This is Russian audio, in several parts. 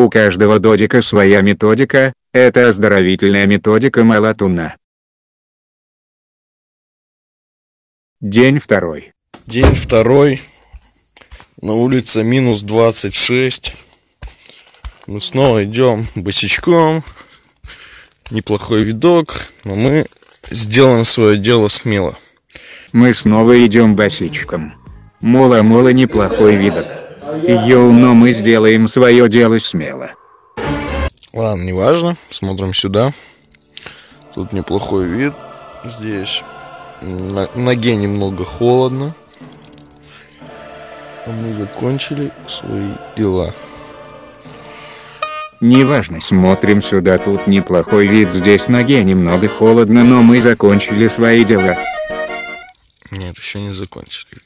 У каждого додика своя методика, это оздоровительная методика Малатуна. День второй. День второй. На улице минус 26. Мы снова идем босичком. Неплохой видок, но мы сделаем свое дело смело. Мы снова идем босичком. Мола-мола неплохой видок. Йоу, но мы сделаем свое дело смело. Ладно, неважно. Смотрим сюда. Тут неплохой вид. Здесь на ноге немного холодно. А мы закончили свои дела. Неважно, смотрим сюда, тут неплохой вид, здесь ноге немного холодно, но мы закончили свои дела. Нет, еще не закончили.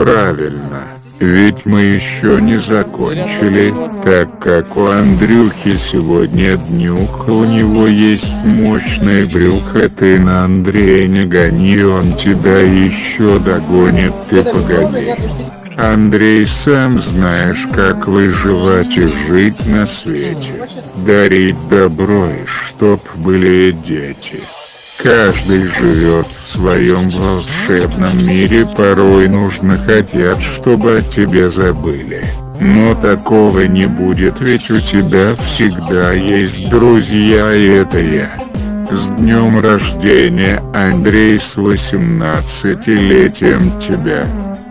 Правильно, ведь мы еще не закончили, так как у Андрюхи сегодня днюха, у него есть мощное брюхо, ты на Андрея не гони, он тебя еще догонит, ты погоди. Андрей, сам знаешь, как выживать и жить на свете. Дарить добро и чтоб были дети. Каждый живет в своем волшебном мире, порой нужно хотят, чтобы о тебе забыли. Но такого не будет, ведь у тебя всегда есть друзья, и это я. С днем рождения, Андрей, с 18-летием тебя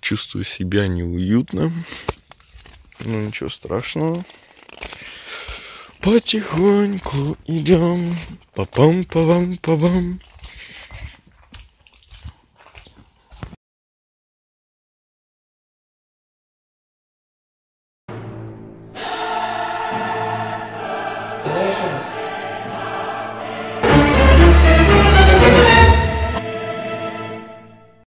чувствую себя неуютно. Ну ничего страшного. Потихоньку идем. Па-пам, па-пам, па-пам.